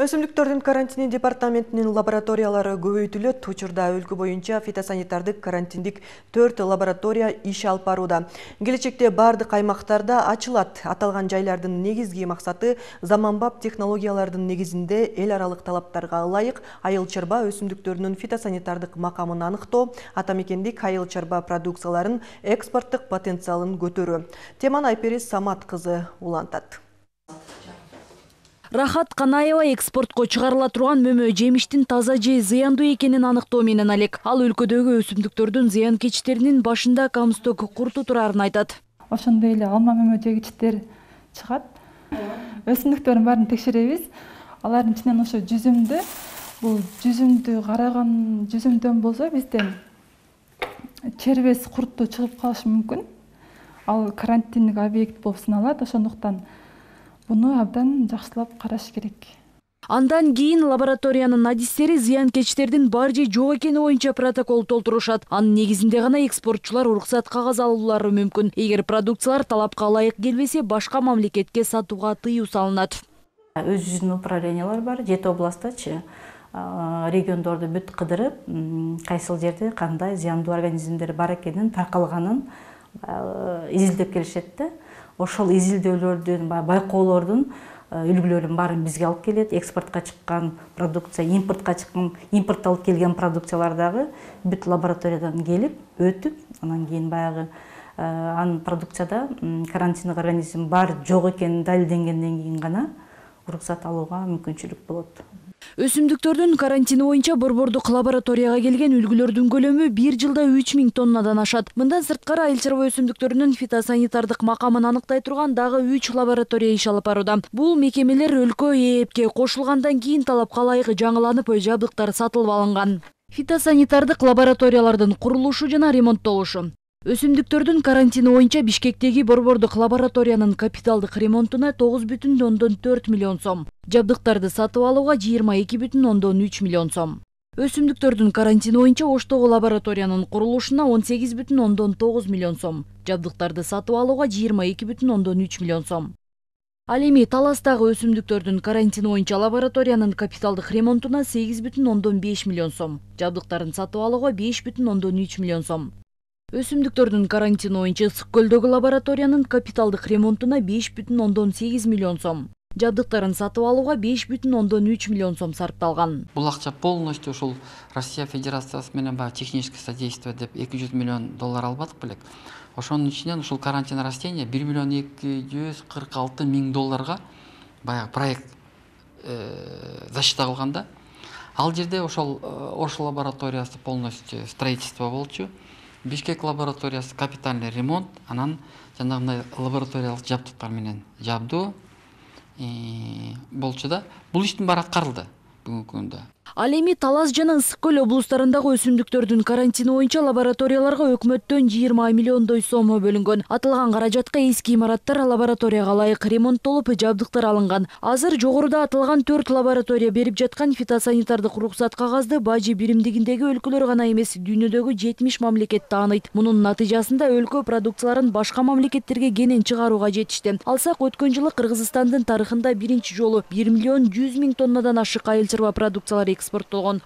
өсүмдүктөрдүн карантини департаментинин лабораториялары көбөйтүлөт учурда өлкө боюнча фитосанитардык карантиндик төрт лаборатория иш алып барууда келечекте баардык аймактарда ачылат. Аталган жайлардын негизги максаты заманбап технологиялардын негизинде эл аралык талаптарга ылайык айыл чарба өсүмдүктөрүнүн фитосанитардык макамын аныктоо ата мекендик айыл чарба продукцияларын экспорттук потенциалын көтөрүү теманы айпери самат кызы улантат рахат канаева экспортко чыгарыла турган мөмө жемиштин таза же зыяндуу экенин аныктоо менен алек. Ал өлкөдөгү өсүмдүктөрдүн зыянкечтеринин башында камсток курту турарын айтат. Ошондой эле алма мөмө жегичтер чыгат. Өсүмдүктөрдүн баарын текшеребиз. Алардын ичинен ошо жүзүмдү бул жүзүмдү караган жүзүмдөн болсо бизде чербес курту чыгып калышы мүмкүн. Ал карантиндик объект болуп саналат ошондуктан буну абдан жакшылап караш керек. Андан кийин лабораториянын адистери зыянкечтердин бар же жок экени боюнча протокол толтурушат анын негизинде гана экспортчулар уруксат кагаз алуулары мүмкүн эгер продукциялар талапка ылайык келбесе башка мамлекетке сатууга тыюу салынат өз жүзүнүн управлениялары бар жети областтачы региондорду бүт кыдырып кайсыл жерде кандай зыяндуу организмдер бар экенин таркалганын изилдеп келишет да. Ошол изилдөөлөрдүн баягы байкоолордун э, үлгүлөрүнүн баарын бизге алып келет. Экспортко чыккан продукция импортко чыккан импорттолуп келген продукциялар дагы бүт лабораториядан келип өтүп анан кийин баягы э, анын продукцияда карантиндик организм бар жок экени далилденгенден кийин гана уруксат алууга мүмкүнчүлүк болот өсүмдүктөрдүн карантини боюнча борбордук лабораторияга келген үлгүлөрдүн көлөмү бир жылда үч миң тоннадан ашат. Мындан сырткары айыл чарба өсүмдүктөрүнүн фитосанитардык макамын аныктай турган дагы үч лаборатория иш алып барууда. Бул мекемелер өлкө ээпке кошулгандан кийин талапка ылайык жаңыланып жабдыктар сатылып алынган. Фитосанитардык лабораториялардын курулушу жана ремонттолушу өсүмдүктөрдүн карантини боюнча бишкектеги борбордук лабораториянын капиталдык ремонтуна тогуз бүтүн ондон төрт миллион сом жабдыктарды сатып алууга жыйырма эки бүтүн ондон үч миллион сом. Өсүмдүктөрдүн карантини боюнча оштогу лабораториянын курулушуна он сегиз бүтүн ондон тогуз миллион сом жабдыктарды сатып алууга жыйырма эки бүтүн ондон үч миллион сом. Ал эми таластагы өсүмдүктөрдүн карантини боюнча лабораториянын капиталдык ремонтуна сегиз бүтүн ондон беш миллион сом жабдыктарын сатып алууга беш бүтүн ондон үч миллион сом өсүмдүктөрдүн карантини боюнча ысык көлдөгү лабораториянын капиталдык ремонтуна беш бүтүн ондон сегиз миллион сом жабдыктарын сатып алууга беш бүтүн ондон үч миллион сом сарпталган. Бул акча полностью ушул россия федерациясы менен баягы техническое содействие деп эки жүз миллион доллар албадык белек. Ошонун ичинен ушул карантин растения бир миллион эки жүз кырк алты миң долларга баягы проект э, защита кылган да. Ал жерде ошол э, ош лабораториясы полностью строительство болчу бишкек лабораториясы капитальный ремонт анан жанагындай лабораториялык жабдыктар менен жабдуу. Болчу да бул иштин баары аткарылды бүгүнкү күндө ал эми талас жана ысык көл облустарындагы өсүмдүктөрдүн карантини боюнча лабораторияларга өкмөттөн жыйырма миллиондой сом бөлүнгөн. Аталган каражатка эски имараттар лабораторияга ылайык ремонттолуп жабдыктар алынган. Азыр жогоруда аталган төрт лаборатория берип жаткан фитосанитардык уруксат кагазды бажы биримдигиндеги өлкөлөр гана эмес дүйнөдөгү жетимиш мамлекет тааныйт мунун натыйжасында өлкө продукцияларын башка мамлекеттерге кенен чыгарууга жетишти. Алсак өткөн жылы кыргызстандын тарыхында биринчи жолу бир миллион жүз миң тоннадан ашык айыл чарба продукциялары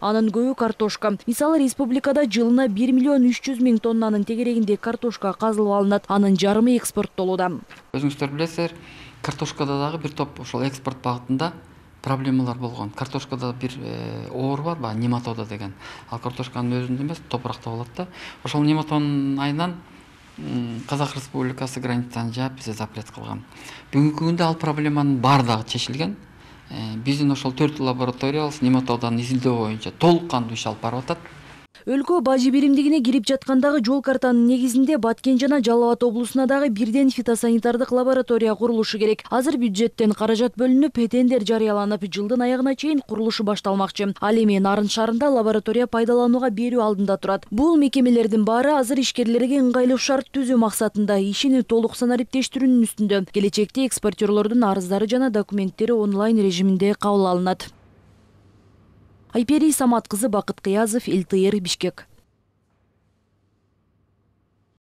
анын көбү картошка. Мисалы республикада жылына бир миллион үч жүз миң тоннанын тегерегинде картошка казылып алынат. Анын жарымы экспорттолууда өзүңүздөр билесиздер картошкада дагы бир топ ошол экспорт багытында проблемалар болгон. Картошкада бир э, оору бар баягы нематода деген. Ал картошканын өзүндө эмес топуракта болот да. Ошол нематонун айынан казак республикасы границаны жаап бизди запрет кылган. Бүгүнкү күндө ал проблеманын баары чечилген. Биздин ошол төрт лабораториябыз нематодон изилдөө боюнча толук кандуу иш алып барып атат өлкө бажы биримдигине кирип жаткандагы жол картанын негизинде баткен жана жалал абад облусуна дагы бирден фитосанитардык лаборатория курулушу керек. Азыр бюджеттен каражат бөлүнүп тендер жарыяланып жылдын аягына чейин курулушу башталмакчы. Ал эми нарын шаарында лаборатория пайдаланууга берүү алдында турат. Бул мекемелердин баары азыр ишкерлерге ыңгайлуу шарт түзүү максатында ишин толук санариптештирүүнүн үстүндө. Келечекте экспортерлордун арыздары жана документтери онлайн режиминде кабыл алынат Айпери Саматқызы Бақыт Қиязов, ЛТР бишкек.